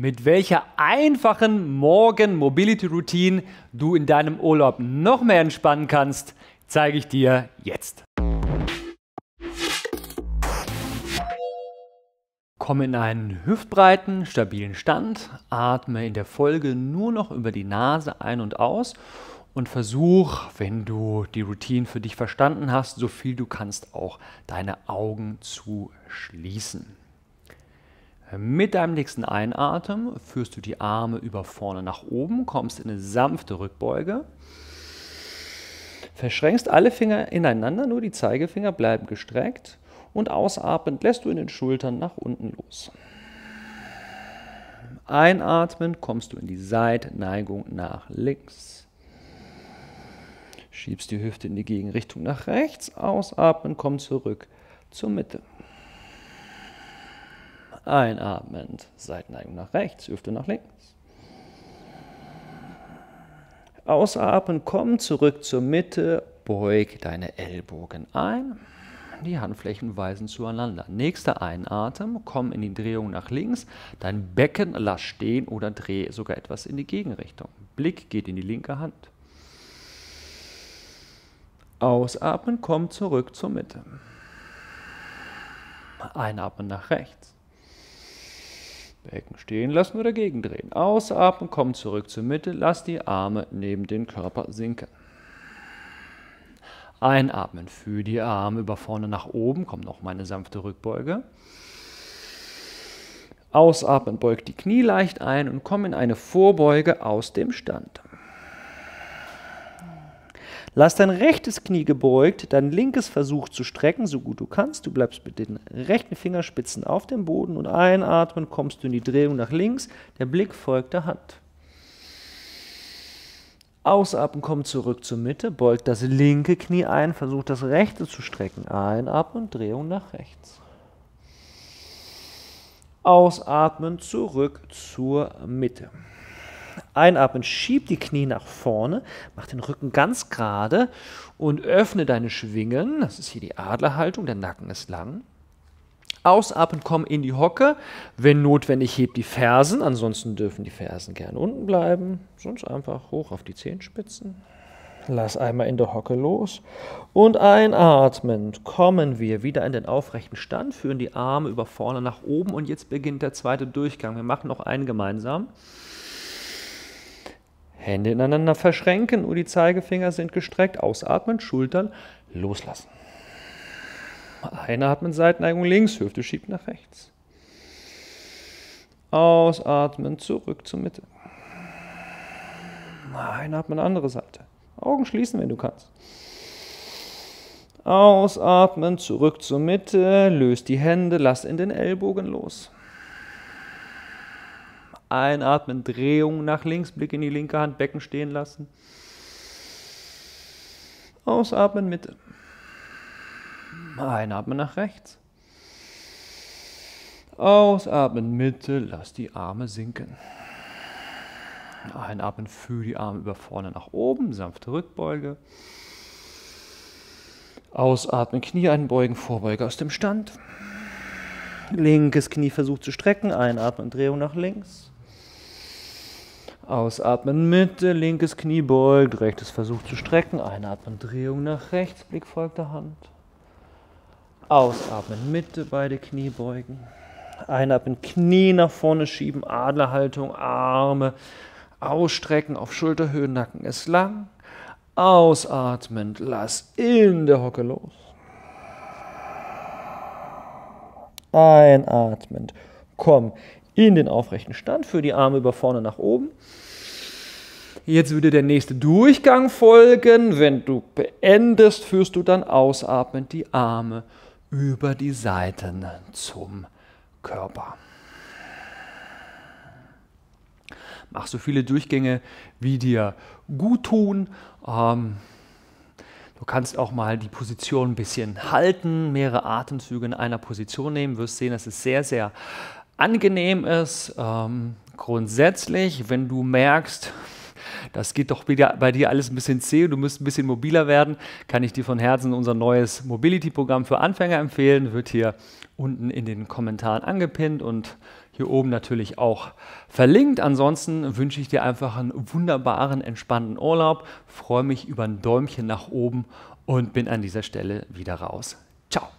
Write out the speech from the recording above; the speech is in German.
Mit welcher einfachen Morgen Mobility Routine du in deinem Urlaub noch mehr entspannen kannst, zeige ich dir jetzt. Komm in einen hüftbreiten, stabilen Stand, atme in der Folge nur noch über die Nase ein und aus und versuch, wenn du die Routine für dich verstanden hast, so viel du kannst auch deine Augen zu schließen. Mit deinem nächsten Einatmen führst du die Arme über vorne nach oben, kommst in eine sanfte Rückbeuge. Verschränkst alle Finger ineinander, nur die Zeigefinger bleiben gestreckt und ausatmend lässt du in den Schultern nach unten los. Einatmen kommst du in die Seitneigung nach links. Schiebst die Hüfte in die Gegenrichtung nach rechts. Ausatmen, komm zurück zur Mitte. Einatmend, Seitenneigung nach rechts, Hüfte nach links. Ausatmen, komm zurück zur Mitte, beug deine Ellbogen ein. Die Handflächen weisen zueinander. Nächster Einatmen, komm in die Drehung nach links. Dein Becken lass stehen oder dreh sogar etwas in die Gegenrichtung. Blick geht in die linke Hand. Ausatmen, komm zurück zur Mitte. Einatmen nach rechts. Becken stehen lassen oder gegendrehen. Ausatmen, komm zurück zur Mitte, lass die Arme neben den Körper sinken. Einatmen, führe die Arme über vorne nach oben, kommt noch mal eine sanfte Rückbeuge. Ausatmen, beug die Knie leicht ein und komm in eine Vorbeuge aus dem Stand. Lass dein rechtes Knie gebeugt, dein linkes versucht zu strecken, so gut du kannst. Du bleibst mit den rechten Fingerspitzen auf dem Boden und einatmen, kommst du in die Drehung nach links. Der Blick folgt der Hand. Ausatmen, komm zurück zur Mitte, beugt das linke Knie ein, versucht das rechte zu strecken. Einatmen, Drehung nach rechts. Ausatmen, zurück zur Mitte. Einatmen, schieb die Knie nach vorne, mach den Rücken ganz gerade und öffne deine Schwingen. Das ist hier die Adlerhaltung, der Nacken ist lang. Ausatmen, komm in die Hocke. Wenn notwendig, heb die Fersen. Ansonsten dürfen die Fersen gerne unten bleiben. Sonst einfach hoch auf die Zehenspitzen. Lass einmal in der Hocke los. Und einatmend kommen wir wieder in den aufrechten Stand, führen die Arme über vorne nach oben und jetzt beginnt der zweite Durchgang. Wir machen noch einen gemeinsam. Hände ineinander verschränken, nur die Zeigefinger sind gestreckt. Ausatmen, Schultern loslassen. Einatmen, Seitneigung links, Hüfte schiebt nach rechts. Ausatmen, zurück zur Mitte. Einatmen, andere Seite. Augen schließen, wenn du kannst. Ausatmen, zurück zur Mitte, löst die Hände, lass in den Ellbogen los. Einatmen, Drehung nach links, Blick in die linke Hand, Becken stehen lassen. Ausatmen, Mitte. Einatmen nach rechts. Ausatmen, Mitte, lass die Arme sinken. Einatmen, fühl die Arme über vorne nach oben, sanfte Rückbeuge. Ausatmen, Knie einbeugen, Vorbeuge aus dem Stand. Linkes Knie versucht zu strecken, einatmen, Drehung nach links. Ausatmen, Mitte, linkes Knie beugt, rechtes versucht zu strecken, einatmen, Drehung nach rechts, Blick folgt der Hand. Ausatmen, Mitte, beide Knie beugen. Einatmen, Knie nach vorne schieben, Adlerhaltung, Arme ausstrecken auf Schulterhöhe, Nacken ist lang. Ausatmend, lass in der Hocke los. Einatmend, komm in den aufrechten Stand, für die Arme über vorne nach oben. Jetzt würde der nächste Durchgang folgen. Wenn du beendest, führst du dann ausatmend die Arme über die Seiten zum Körper. Mach so viele Durchgänge, wie dir gut tun. Ähm, du kannst auch mal die Position ein bisschen halten, mehrere Atemzüge in einer Position nehmen. Du wirst sehen, dass es sehr, sehr angenehm ist. Ähm, grundsätzlich, wenn du merkst, das geht doch bei dir alles ein bisschen zäh und du müsst ein bisschen mobiler werden, kann ich dir von Herzen unser neues Mobility-Programm für Anfänger empfehlen. Wird hier unten in den Kommentaren angepinnt und hier oben natürlich auch verlinkt. Ansonsten wünsche ich dir einfach einen wunderbaren, entspannten Urlaub. Freue mich über ein Däumchen nach oben und bin an dieser Stelle wieder raus. Ciao.